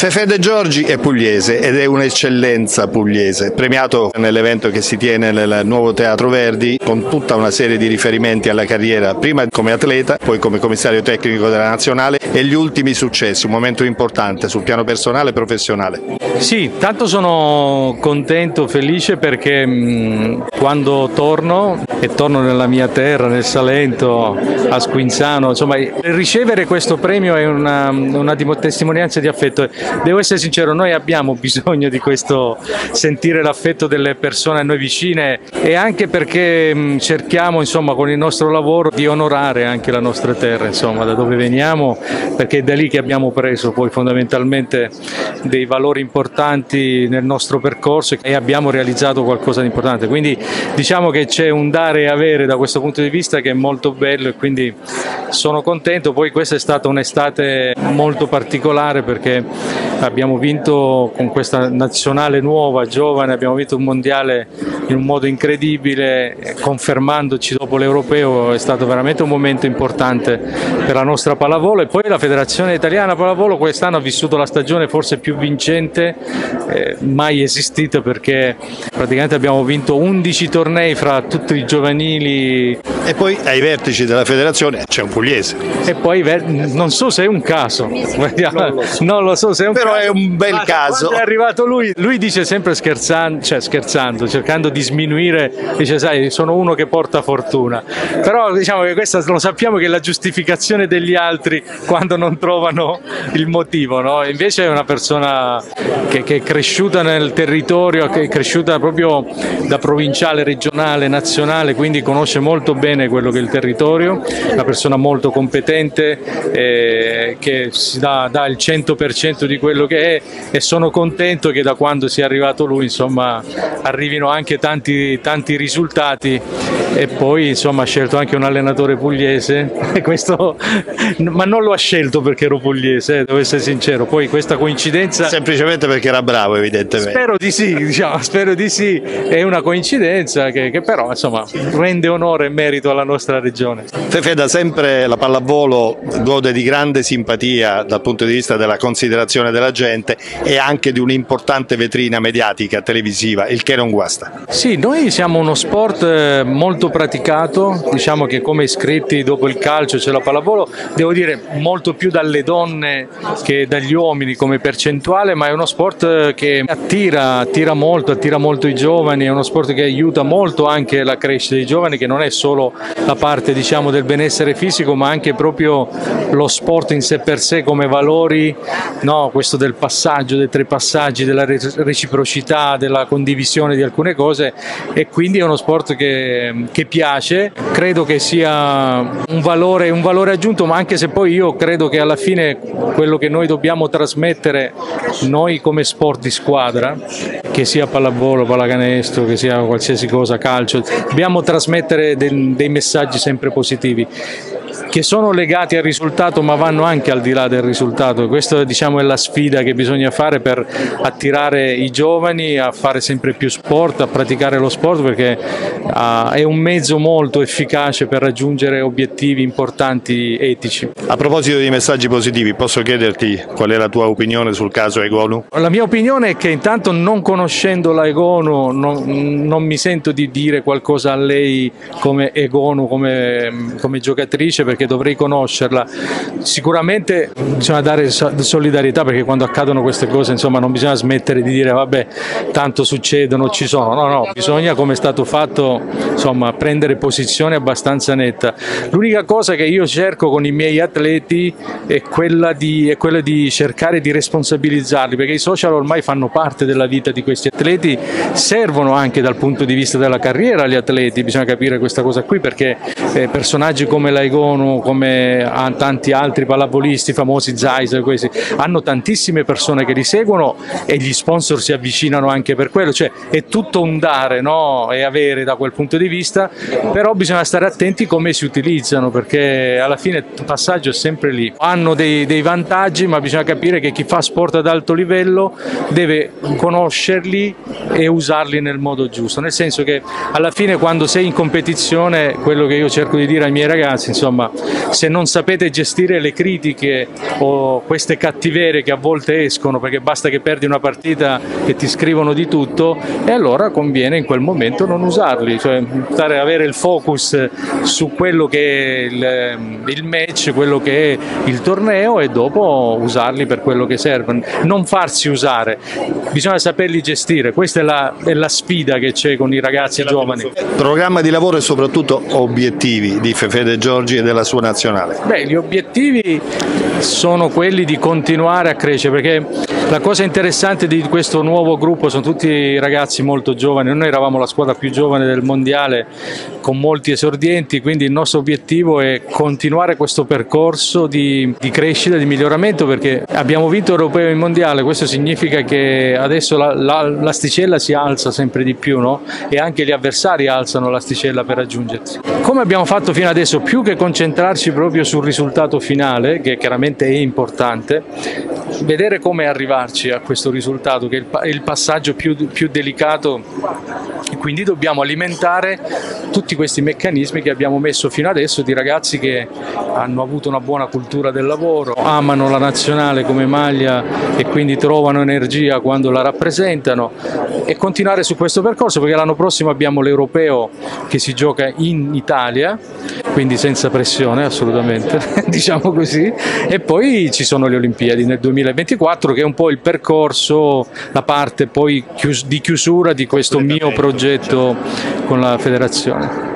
Fefe De Giorgi è pugliese ed è un'eccellenza pugliese, premiato nell'evento che si tiene nel nuovo Teatro Verdi con tutta una serie di riferimenti alla carriera, prima come atleta, poi come commissario tecnico della nazionale e gli ultimi successi, un momento importante sul piano personale e professionale. Sì, tanto sono contento, felice perché mh, quando torno e torno nella mia terra, nel Salento, a Squinzano, insomma ricevere questo premio è una, una testimonianza di affetto. Devo essere sincero, noi abbiamo bisogno di questo, sentire l'affetto delle persone a noi vicine e anche perché mh, cerchiamo insomma con il nostro lavoro di onorare anche la nostra terra, insomma da dove veniamo, perché è da lì che abbiamo preso poi fondamentalmente dei valori importanti nel nostro percorso e abbiamo realizzato qualcosa di importante. Quindi diciamo che c'è un dare e avere da questo punto di vista che è molto bello e quindi sono contento. Poi questa è stata un'estate molto particolare perché abbiamo vinto con questa nazionale nuova, giovane, abbiamo vinto un mondiale in un modo incredibile, confermandoci dopo l'europeo, è stato veramente un momento importante per la nostra pallavolo. E poi la Federazione Italiana Pallavolo quest'anno ha vissuto la stagione forse più vincente eh, mai esistita perché praticamente abbiamo vinto 11 tornei fra tutti i giovanili. E poi ai vertici della federazione c'è un pugliese. E poi non so se è un caso, non lo so, non lo so se è un però caso. è un bel Ma caso. Quando è arrivato lui, lui dice sempre scherzando, cioè scherzando, cercando di sminuire, dice sai sono uno che porta fortuna. Però diciamo che questa lo sappiamo che è la giustificazione degli altri quando non trovano il motivo, no? invece è una persona che, che è cresciuta nel territorio, che è cresciuta proprio da provinciale, regionale, nazionale, quindi conosce molto bene quello che è il territorio, una persona molto competente eh, che si dà, dà, il 100% di quello che è e sono contento che da quando sia arrivato lui insomma arrivino anche tanti, tanti risultati. E poi insomma ha scelto anche un allenatore pugliese. Questo, ma non lo ha scelto perché ero pugliese eh, devo essere sincero. Poi questa coincidenza semplicemente perché era bravo evidentemente. Spero di sì diciamo, spero di sì è una coincidenza che, che, però insomma rende onore e merito alla nostra regione. Fefe da sempre la pallavolo gode di grande simpatia dal punto di vista della considerazione della gente e anche di un'importante vetrina mediatica televisiva il che non guasta. Sì noi siamo uno sport eh, molto molto praticato, diciamo che come iscritti dopo il calcio c'è la pallavolo, devo dire molto più dalle donne che dagli uomini come percentuale, ma è uno sport che attira, attira molto, attira molto i giovani, è uno sport che aiuta molto anche la crescita dei giovani, che non è solo la parte diciamo, del benessere fisico, ma anche proprio lo sport in sé per sé come valori, no? questo del passaggio, dei tre passaggi, della reciprocità, della condivisione di alcune cose e quindi è uno sport che, che piace, credo che sia un valore, un valore aggiunto, ma anche se poi io credo che alla fine quello che noi dobbiamo trasmettere, noi come sport di squadra, che sia pallavolo, pallacanestro, che sia qualsiasi cosa, calcio, dobbiamo trasmettere dei, dei messaggi sempre positivi che sono legati al risultato ma vanno anche al di là del risultato. Questa diciamo, è la sfida che bisogna fare per attirare i giovani a fare sempre più sport, a praticare lo sport perché uh, è un mezzo molto efficace per raggiungere obiettivi importanti etici. A proposito di messaggi positivi, posso chiederti qual è la tua opinione sul caso Egonu? La mia opinione è che intanto non conoscendo la Egonu non, non mi sento di dire qualcosa a lei come Egonu, come, come giocatrice perché dovrei conoscerla. Sicuramente bisogna dare solidarietà perché quando accadono queste cose insomma non bisogna smettere di dire vabbè tanto succedono, ci sono, no no, bisogna come è stato fatto insomma prendere posizione abbastanza netta. L'unica cosa che io cerco con i miei atleti è quella di, è quella di cercare di responsabilizzarli perché i social ormai fanno parte della vita di questi atleti, servono anche dal punto di vista della carriera agli atleti, bisogna capire questa cosa qui perché eh, personaggi come Come tanti altri pallavolisti famosi, Zeiser, questi, hanno tantissime persone che li seguono e gli sponsor si avvicinano anche per quello, cioè è tutto un dare no? e avere da quel punto di vista, però bisogna stare attenti come si utilizzano perché alla fine il passaggio è sempre lì. Hanno dei, dei vantaggi ma bisogna capire che chi fa sport ad alto livello deve conoscerli e usarli nel modo giusto, nel senso che alla fine quando sei in competizione, quello che io cerco di dire ai miei ragazzi, insomma, se non sapete gestire le critiche o queste cattiverie che a volte escono perché basta che perdi una partita e ti scrivono di tutto e allora conviene in quel momento non usarli, cioè stare, avere il focus su quello che è il, il match, quello che è il torneo e dopo usarli per quello che servono, non farsi usare, bisogna saperli gestire, questa è la, è la sfida che c'è con i ragazzi giovani. Programma di lavoro e soprattutto obiettivi di Fefede Giorgi e della sua nazionale. Beh, gli obiettivi sono quelli di continuare a crescere perché la cosa interessante di questo nuovo gruppo sono tutti ragazzi molto giovani, noi eravamo la squadra più giovane del mondiale con molti esordienti, quindi il nostro obiettivo è continuare questo percorso di, di crescita, di miglioramento perché abbiamo vinto europeo e mondiale, questo significa che adesso la, la, l'asticella si alza sempre di più no? e anche gli avversari alzano l'asticella per raggiungersi. Come abbiamo fatto fino adesso, più che concentrarci proprio sul risultato finale, che chiaramente è importante, vedere come arrivarci a questo risultato, che è il passaggio più, più delicato. Quindi dobbiamo alimentare tutti questi meccanismi che abbiamo messo fino adesso di ragazzi che hanno avuto una buona cultura del lavoro, amano la nazionale come maglia e quindi trovano energia quando la rappresentano e continuare su questo percorso perché l'anno prossimo abbiamo l'europeo che si gioca in Italia, quindi senza pressione assolutamente, diciamo così, e poi ci sono le Olimpiadi nel 2024 che è un po' il percorso, la parte poi di chiusura di questo mio progetto con la federazione.